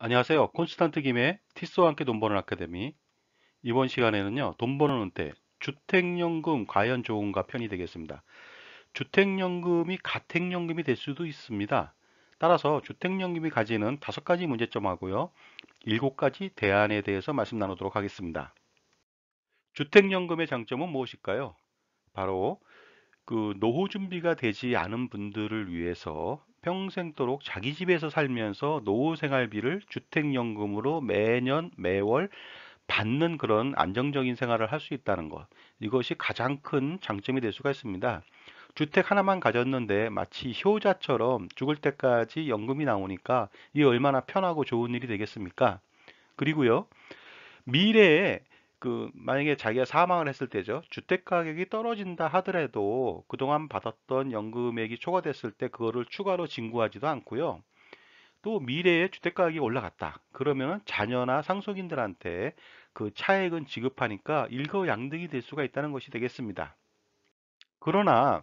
안녕하세요. 콘스탄트 김의 티스와 함께 돈 버는 아카데미. 이번 시간에는요, 돈 버는 은퇴, 주택연금 과연 좋은가 편이 되겠습니다. 주택연금이 가택연금이 될 수도 있습니다. 따라서 주택연금이 가지는 다섯 가지 문제점하고요, 일곱 가지 대안에 대해서 말씀 나누도록 하겠습니다. 주택연금의 장점은 무엇일까요? 바로 그 노후 준비가 되지 않은 분들을 위해서 평생도록 자기 집에서 살면서 노후 생활비를 주택연금으로 매년 매월 받는 그런 안정적인 생활을 할 수 있다는 것. 이것이 가장 큰 장점이 될 수가 있습니다. 주택 하나만 가졌는데 마치 효자처럼 죽을 때까지 연금이 나오니까 이게 얼마나 편하고 좋은 일이 되겠습니까? 그리고요, 미래에 그 만약에 자기가 사망을 했을 때죠. 주택 가격이 떨어진다 하더라도 그동안 받았던 연금액이 초과됐을 때 그거를 추가로 징구하지도 않고요. 또 미래에 주택 가격이 올라갔다. 그러면 자녀나 상속인들한테 그 차액은 지급하니까 일거양득이 될 수가 있다는 것이 되겠습니다. 그러나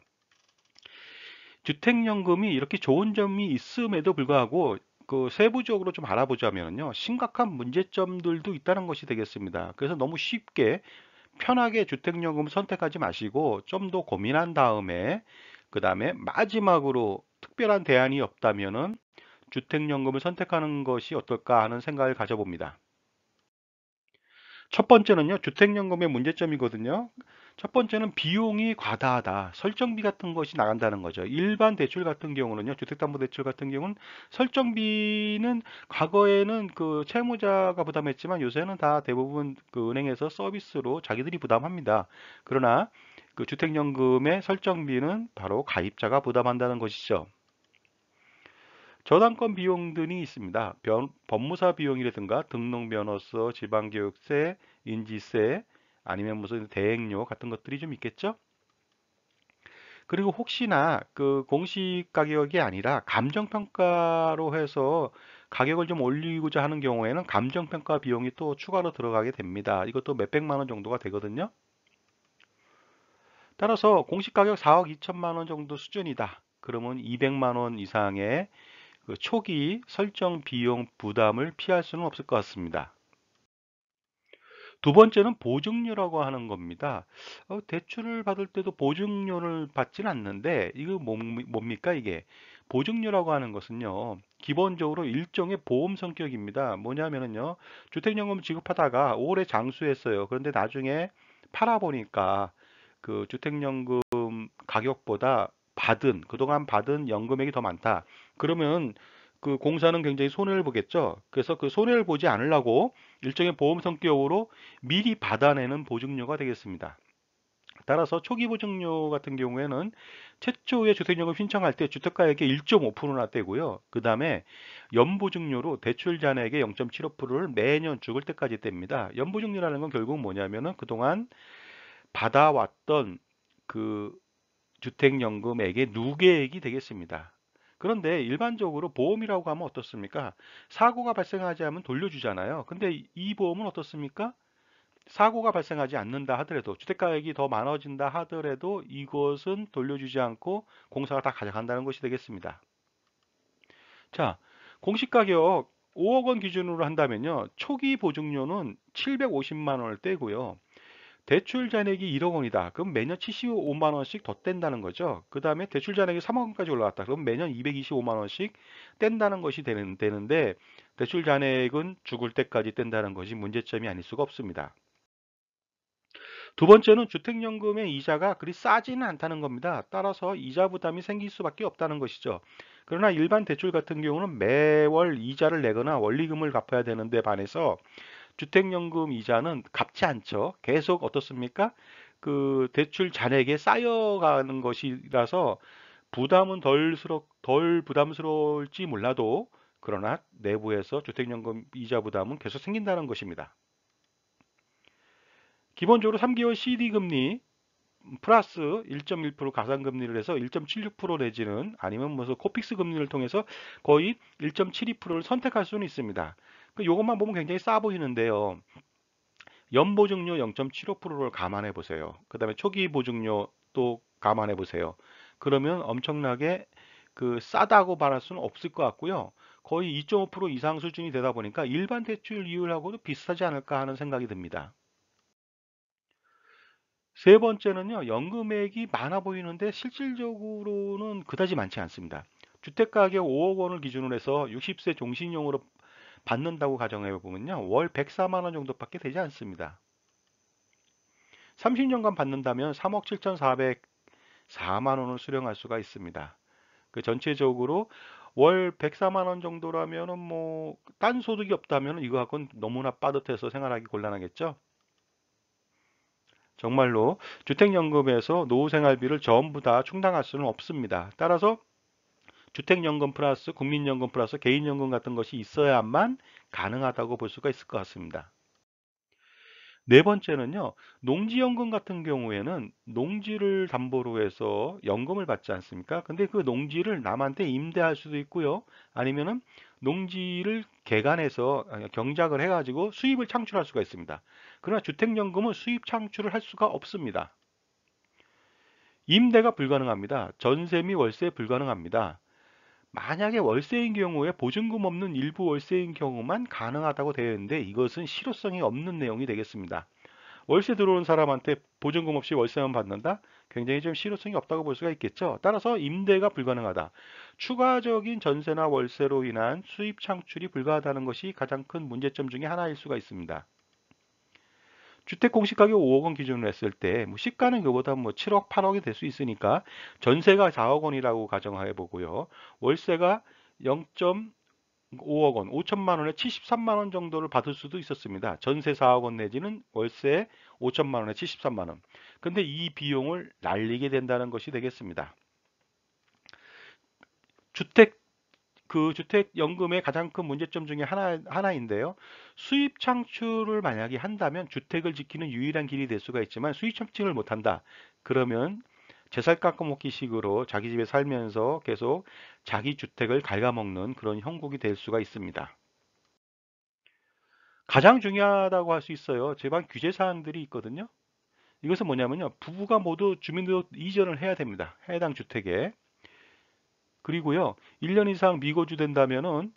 주택연금이 이렇게 좋은 점이 있음에도 불구하고 그 세부적으로 좀 알아보자면요. 심각한 문제점들도 있다는 것이 되겠습니다. 그래서 너무 쉽게 편하게 주택연금을 선택하지 마시고 좀 더 고민한 다음에 그 다음에 마지막으로 특별한 대안이 없다면은 주택연금을 선택하는 것이 어떨까 하는 생각을 가져봅니다. 첫 번째는요, 주택연금의 문제점이거든요. 첫 번째는 비용이 과다하다. 설정비 같은 것이 나간다는 거죠. 일반 대출 같은 경우는요, 주택담보대출 같은 경우는 설정비는 과거에는 그 채무자가 부담했지만 요새는 다 대부분 그 은행에서 서비스로 자기들이 부담합니다. 그러나 그 주택연금의 설정비는 바로 가입자가 부담한다는 것이죠. 저당권 비용 등이 있습니다. 변, 법무사 비용이라든가 등록변호서, 지방교육세, 인지세, 아니면 무슨 대행료 같은 것들이 좀 있겠죠? 그리고 혹시나 그 공식 가격이 아니라 감정평가로 해서 가격을 좀 올리고자 하는 경우에는 감정평가 비용이 또 추가로 들어가게 됩니다. 이것도 몇백만 원 정도가 되거든요. 따라서 공식 가격 4억 2천만 원 정도 수준이다. 그러면 200만 원 이상의 그 초기 설정 비용 부담을 피할 수는 없을 것 같습니다. 두 번째는 보증료라고 하는 겁니다. 어, 대출을 받을 때도 보증료를 받지는 않는데 이거 뭡니까 이게? 보증료라고 하는 것은요. 기본적으로 일종의 보험 성격입니다. 뭐냐면은요. 주택연금 지급하다가 오래 장수했어요. 그런데 나중에 팔아보니까 그 주택연금 가격보다 받은 그동안 받은 연금액이 더 많다. 그러면 그 공사는 굉장히 손해를 보겠죠. 그래서 그 손해를 보지 않으려고 일종의 보험 성격으로 미리 받아내는 보증료가 되겠습니다. 따라서 초기 보증료 같은 경우에는 최초의 주택연금 신청할 때 주택가액의 1.5%나 떼고요. 그 다음에 연보증료로 대출 잔액의 0.75%를 매년 죽을 때까지 뗍니다. 연보증료라는 건 결국 뭐냐면은 그동안 받아왔던 그 주택연금액의 누계액이 되겠습니다. 그런데 일반적으로 보험이라고 하면 어떻습니까? 사고가 발생하지 않으면 돌려주잖아요. 근데 이 보험은 어떻습니까? 사고가 발생하지 않는다 하더라도 주택가액이 더 많아진다 하더라도 이것은 돌려주지 않고 공사가 다 가져간다는 것이 되겠습니다. 자, 공시가격 5억 원 기준으로 한다면요. 초기 보증료는 750만 원을 떼고요. 대출 잔액이 1억 원이다. 그럼 매년 75만 원씩 더 뗀다는 거죠. 그 다음에 대출 잔액이 3억 원까지 올라갔다. 그럼 매년 225만 원씩 뗀다는 것이 되는, 되는데 대출 잔액은 죽을 때까지 뗀다는 것이 문제점이 아닐 수가 없습니다. 두 번째는 주택연금의 이자가 그리 싸지는 않다는 겁니다. 따라서 이자 부담이 생길 수밖에 없다는 것이죠. 그러나 일반 대출 같은 경우는 매월 이자를 내거나 원리금을 갚아야 되는데 반해서 주택연금 이자는 갚지 않죠. 계속 어떻습니까? 그 대출 잔액에 쌓여가는 것이라서 부담은 덜스럽, 덜 부담스러울지 몰라도 그러나 내부에서 주택연금 이자 부담은 계속 생긴다는 것입니다. 기본적으로 3개월 CD 금리 플러스 1.1% 가산금리를 해서 1.76% 내지는 아니면 무슨 코픽스 금리를 통해서 거의 1.72%를 선택할 수는 있습니다. 이것만 그 보면 굉장히 싸 보이는데요. 연보증료 0.75%를 감안해 보세요. 그 다음에 초기 보증료 또 감안해 보세요. 그러면 엄청나게 그 싸다고 말할 수는 없을 것 같고요. 거의 2.5% 이상 수준이 되다 보니까 일반 대출 이율하고도 비슷하지 않을까 하는 생각이 듭니다. 세 번째는요, 연금액이 많아 보이는데 실질적으로는 그다지 많지 않습니다. 주택가격 5억 원을 기준으로 해서 60세 종신용으로 받는다고 가정해 보면요, 월 104만 원 정도밖에 되지 않습니다. 30년간 받는다면 3억 7,404만 원을 수령할 수가 있습니다. 그 전체적으로 월 104만 원 정도라면은 뭐 딴 소득이 없다면 이거 갖고는 너무나 빠듯해서 생활하기 곤란하겠죠. 정말로 주택연금에서 노후 생활비를 전부 다 충당할 수는 없습니다. 따라서 주택연금 플러스 국민연금 플러스 개인연금 같은 것이 있어야만 가능하다고 볼 수가 있을 것 같습니다. 네 번째는요, 농지연금 같은 경우에는 농지를 담보로 해서 연금을 받지 않습니까? 근데 그 농지를 남한테 임대할 수도 있고요. 아니면은 농지를 개간해서 아, 경작을 해가지고 수입을 창출할 수가 있습니다. 그러나 주택연금은 수입 창출을 할 수가 없습니다. 임대가 불가능합니다. 전세 및 월세 불가능합니다. 만약에 월세인 경우에 보증금 없는 일부 월세인 경우만 가능하다고 되어 있는데 이것은 실효성이 없는 내용이 되겠습니다. 월세 들어온 사람한테 보증금 없이 월세만 받는다? 굉장히 좀 실효성이 없다고 볼 수가 있겠죠. 따라서 임대가 불가능하다. 추가적인 전세나 월세로 인한 수입 창출이 불가하다는 것이 가장 큰 문제점 중에 하나일 수가 있습니다. 주택 공시가격 5억 원 기준으로 했을 때 뭐 시가는 그보다 뭐 7억, 8억이 될 수 있으니까 전세가 4억 원이라고 가정해 보고요. 월세가 0.5억 원, 5천만 원에 73만 원 정도를 받을 수도 있었습니다. 전세 4억 원 내지는 월세 5천만 원에 73만 원. 근데 이 비용을 날리게 된다는 것이 되겠습니다. 주택 그 주택연금의 가장 큰 문제점 중에 하나, 하나인데요. 수입 창출을 만약에 한다면 주택을 지키는 유일한 길이 될 수가 있지만 수입 창출을 못한다. 그러면 재살 깎아먹기 식으로 자기 집에 살면서 계속 자기 주택을 갉아먹는 그런 형국이 될 수가 있습니다. 가장 중요하다고 할 수 있어요. 제방 규제 사항들이 있거든요. 이것은 뭐냐면요. 부부가 모두 주민등록 이전을 해야 됩니다. 해당 주택에. 그리고요, 1년 이상 미거주 된다면은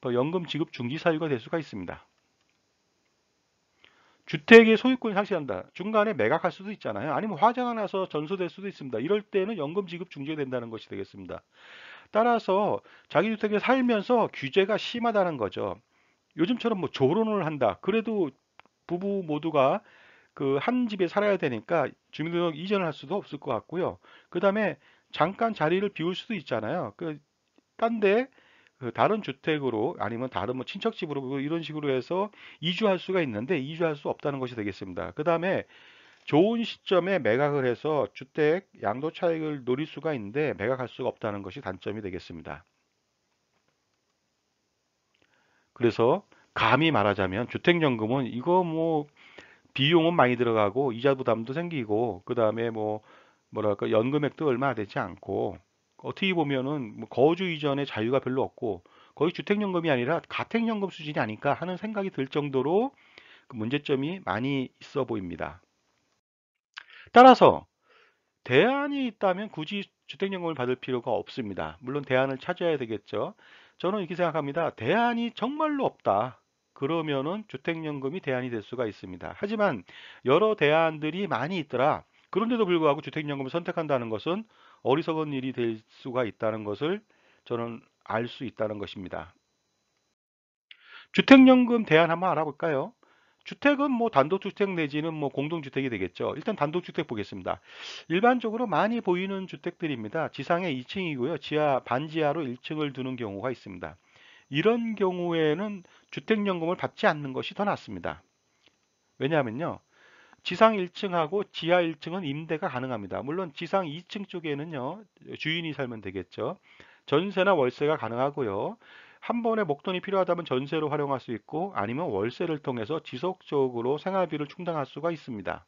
뭐 연금 지급 중지 사유가 될 수가 있습니다. 주택의 소유권을 상실한다. 중간에 매각할 수도 있잖아요. 아니면 화재가 나서 전소될 수도 있습니다. 이럴 때는 연금 지급 중지가 된다는 것이 되겠습니다. 따라서 자기 주택에 살면서 규제가 심하다는 거죠. 요즘처럼 뭐 조론을 한다. 그래도 부부 모두가 그 한 집에 살아야 되니까 주민등록 이전을 할 수도 없을 것 같고요. 그 다음에 잠깐 자리를 비울 수도 있잖아요. 그, 딴데 그 다른 주택으로 아니면 다른 뭐 친척 집으로 뭐 이런 식으로 해서 이주할 수가 있는데 이주할 수 없다는 것이 되겠습니다. 그 다음에 좋은 시점에 매각을 해서 주택 양도 차익을 노릴 수가 있는데 매각할 수가 없다는 것이 단점이 되겠습니다. 그래서 감히 말하자면 주택연금은 이거 뭐 비용은 많이 들어가고 이자 부담도 생기고 그 다음에 뭐 뭐랄까 연금액도 얼마 되지 않고 어떻게 보면은 뭐 거주 이전에 자유가 별로 없고 거의 주택연금이 아니라 가택연금 수준이 아닐까 하는 생각이 들 정도로 그 문제점이 많이 있어 보입니다. 따라서 대안이 있다면 굳이 주택연금을 받을 필요가 없습니다. 물론 대안을 찾아야 되겠죠. 저는 이렇게 생각합니다. 대안이 정말로 없다. 그러면은 주택연금이 대안이 될 수가 있습니다. 하지만 여러 대안들이 많이 있더라. 그런데도 불구하고 주택연금을 선택한다는 것은 어리석은 일이 될 수가 있다는 것을 저는 알 수 있다는 것입니다. 주택연금 대안 한번 알아볼까요? 주택은 뭐 단독주택 내지는 뭐 공동주택이 되겠죠. 일단 단독주택 보겠습니다. 일반적으로 많이 보이는 주택들입니다. 지상에 2층이고요. 지하, 반지하로 1층을 두는 경우가 있습니다. 이런 경우에는 주택연금을 받지 않는 것이 더 낫습니다. 왜냐하면요. 지상 1층하고 지하 1층은 임대가 가능합니다. 물론 지상 2층 쪽에는요, 주인이 살면 되겠죠. 전세나 월세가 가능하고요. 한 번에 목돈이 필요하다면 전세로 활용할 수 있고 아니면 월세를 통해서 지속적으로 생활비를 충당할 수가 있습니다.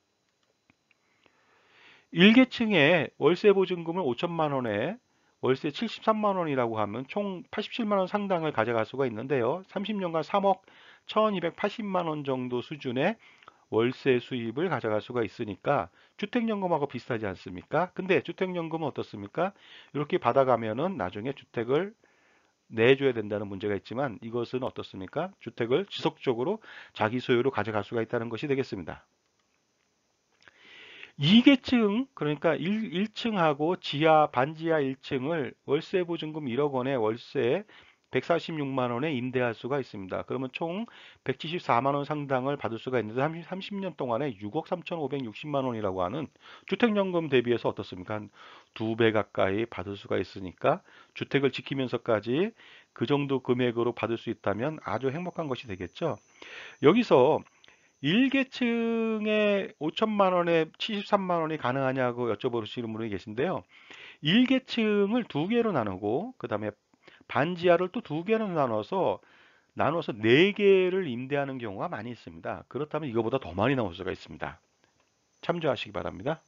1계층에 월세 보증금을 5천만 원에 월세 73만 원이라고 하면 총 87만 원 상당을 가져갈 수가 있는데요. 30년간 3억 1280만 원 정도 수준의 월세 수입을 가져갈 수가 있으니까 주택연금하고 비슷하지 않습니까? 근데 주택연금은 어떻습니까? 이렇게 받아가면은 나중에 주택을 내줘야 된다는 문제가 있지만 이것은 어떻습니까? 주택을 지속적으로 자기 소유로 가져갈 수가 있다는 것이 되겠습니다. 2계층 그러니까 1, 층하고 지하 반지하 1층을 월세 보증금 1억 원에 월세 146만 원에 임대할 수가 있습니다. 그러면 총 174만 원 상당을 받을 수가 있는데 30, 년 동안에 6억 3,560만 원이라고 하는 주택연금 대비해서 어떻습니까? 한 두 배 가까이 받을 수가 있으니까 주택을 지키면서까지 그 정도 금액으로 받을 수 있다면 아주 행복한 것이 되겠죠. 여기서 1계층에 5천만 원에 73만 원이 가능하냐고 여쭤보시는 분이 계신데요. 1계층을 두 개로 나누고 그 다음에 반지하를 또 두 개로 나눠서 나눠서 네 개를 임대하는 경우가 많이 있습니다. 그렇다면 이거보다 더 많이 나올 수가 있습니다. 참조하시기 바랍니다.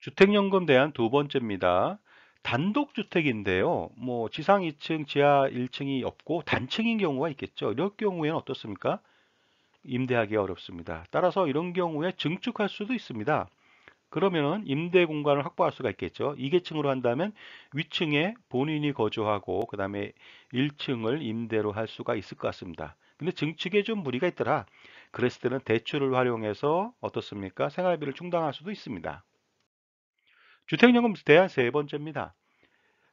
주택연금 대안 두 번째입니다. 단독주택인데요. 뭐 지상 2층, 지하 1층이 없고 단층인 경우가 있겠죠. 이럴 경우에는 어떻습니까? 임대하기 어렵습니다. 따라서 이런 경우에 증축할 수도 있습니다. 그러면은 임대 공간을 확보할 수가 있겠죠. 2계층으로 한다면 위층에 본인이 거주하고 그 다음에 1층을 임대로 할 수가 있을 것 같습니다. 근데 증축에 좀 무리가 있더라. 그랬을 때는 대출을 활용해서 어떻습니까? 생활비를 충당할 수도 있습니다. 주택연금 대안 세 번째입니다.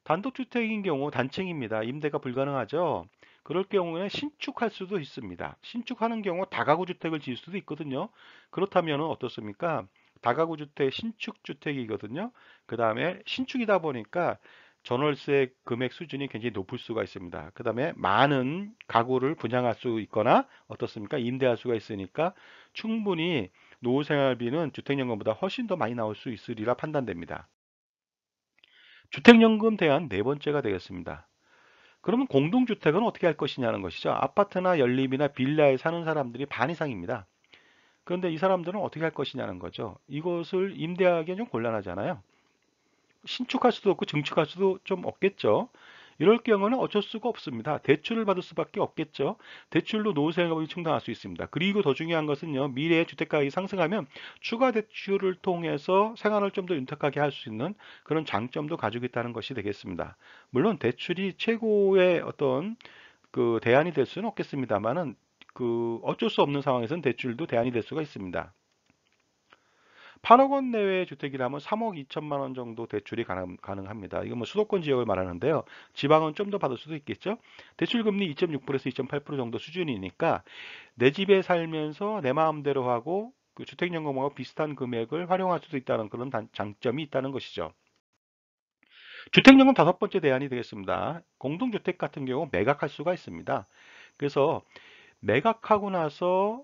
단독주택인 경우 단층입니다. 임대가 불가능하죠. 그럴 경우에 신축할 수도 있습니다. 신축하는 경우 다가구 주택을 지을 수도 있거든요. 그렇다면 어떻습니까? 다가구 주택 신축 주택이거든요. 그 다음에 신축이다 보니까 전월세 금액 수준이 굉장히 높을 수가 있습니다. 그 다음에 많은 가구를 분양할 수 있거나 어떻습니까? 임대할 수가 있으니까 충분히 노후생활비는 주택연금보다 훨씬 더 많이 나올 수 있으리라 판단됩니다. 주택연금 대안 네 번째가 되겠습니다. 그러면 공동주택은 어떻게 할 것이냐는 것이죠. 아파트나 연립이나 빌라에 사는 사람들이 반 이상입니다. 그런데 이 사람들은 어떻게 할 것이냐는 거죠. 이것을 임대하기엔 좀 곤란하잖아요. 신축할 수도 없고 증축할 수도 좀 없겠죠. 이럴 경우는 어쩔 수가 없습니다. 대출을 받을 수밖에 없겠죠. 대출로 노후생활비 충당할 수 있습니다. 그리고 더 중요한 것은요. 미래에 주택 가격이 상승하면 추가 대출을 통해서 생활을 좀 더 윤택하게 할 수 있는 그런 장점도 가지고 있다는 것이 되겠습니다. 물론 대출이 최고의 어떤 그 대안이 될 수는 없겠습니다만은 그 어쩔 수 없는 상황에서는 대출도 대안이 될 수가 있습니다. 8억 원 내외의 주택이라면 3억 2천만 원 정도 대출이 가능, 합니다 이건 뭐 수도권 지역을 말하는데요. 지방은 좀 더 받을 수도 있겠죠. 대출 금리 2.6%에서 2.8% 정도 수준이니까 내 집에 살면서 내 마음대로 하고 그 주택연금하고 비슷한 금액을 활용할 수도 있다는 그런 단, 장점이 있다는 것이죠. 주택연금 다섯 번째 대안이 되겠습니다. 공동주택 같은 경우 매각할 수가 있습니다. 그래서 매각하고 나서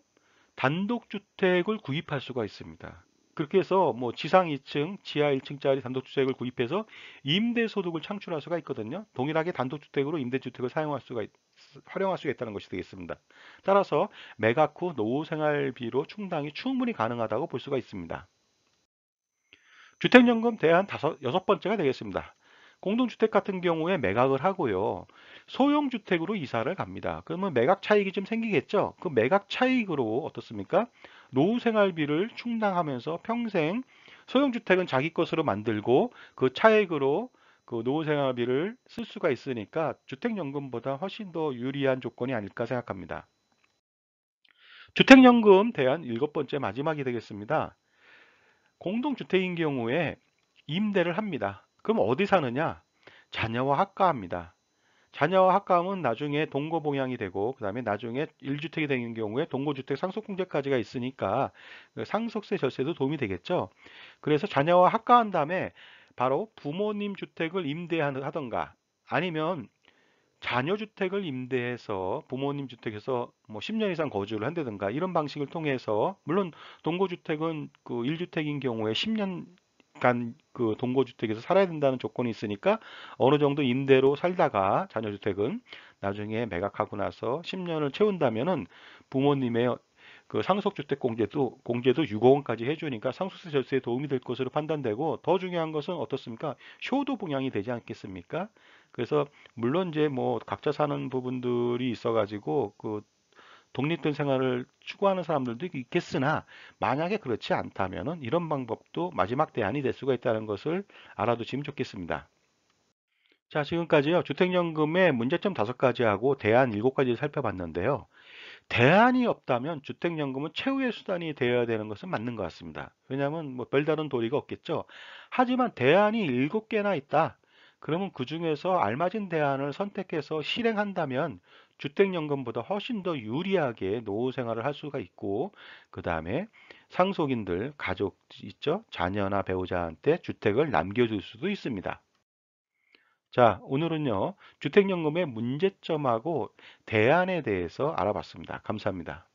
단독주택을 구입할 수가 있습니다. 그렇게 해서 뭐 지상 2층, 지하 1층짜리 단독주택을 구입해서 임대소득을 창출할 수가 있거든요. 동일하게 단독주택으로 임대주택을 사용할 수가 있, 활용할 수가 있다는 것이 되겠습니다. 따라서 매각 후 노후생활비로 충당이 충분히 가능하다고 볼 수가 있습니다. 주택연금 대안 다섯, 여섯 번째가 되겠습니다. 공동주택 같은 경우에 매각을 하고요. 소형 주택으로 이사를 갑니다. 그러면 매각 차익이 좀 생기겠죠? 그 매각 차익으로 어떻습니까? 노후 생활비를 충당하면서 평생 소형 주택은 자기 것으로 만들고 그 차액으로 그 노후 생활비를 쓸 수가 있으니까 주택연금보다 훨씬 더 유리한 조건이 아닐까 생각합니다. 주택연금 대안 일곱 번째 마지막이 되겠습니다. 공동주택인 경우에 임대를 합니다. 그럼 어디 사느냐? 자녀와 학가합니다. 자녀와 학감은 나중에 동거 봉양이 되고 그 다음에 나중에 1주택이 되는 경우에 동거 주택 상속공제까지가 있으니까 그 상속세 절세도 도움이 되겠죠. 그래서 자녀와 학가한 다음에 바로 부모님 주택을 임대하던가 아니면 자녀 주택을 임대해서 부모님 주택에서 뭐 10년 이상 거주를 한다든가 이런 방식을 통해서 물론 동거 주택은 그 1주택인 경우에 10년 간 그 동거주택에서 살아야 된다는 조건이 있으니까 어느 정도 임대로 살다가 자녀주택은 나중에 매각하고 나서 10년을 채운다면은 부모님의 그 상속주택 공제도 공제도 6억 원까지 해주니까 상속세 절세에 도움이 될 것으로 판단되고 더 중요한 것은 어떻습니까? 효도 봉양이 되지 않겠습니까? 그래서 물론 이제 뭐 각자 사는 부분들이 있어가지고 그 독립된 생활을 추구하는 사람들도 있겠으나 만약에 그렇지 않다면 이런 방법도 마지막 대안이 될 수가 있다는 것을 알아두시면 좋겠습니다. 자, 지금까지요. 주택연금의 문제점 다섯 가지 하고 대안 일곱 가지를 살펴봤는데요. 대안이 없다면 주택연금은 최후의 수단이 되어야 되는 것은 맞는 것 같습니다. 왜냐하면 뭐 별다른 도리가 없겠죠. 하지만 대안이 일곱 개나 있다. 그러면 그 중에서 알맞은 대안을 선택해서 실행한다면 주택연금보다 훨씬 더 유리하게 노후 생활을 할 수가 있고 그 다음에 상속인들, 가족 있죠? 자녀나 배우자한테 주택을 남겨줄 수도 있습니다. 자, 오늘은요, 주택연금의 문제점하고 대안에 대해서 알아봤습니다. 감사합니다.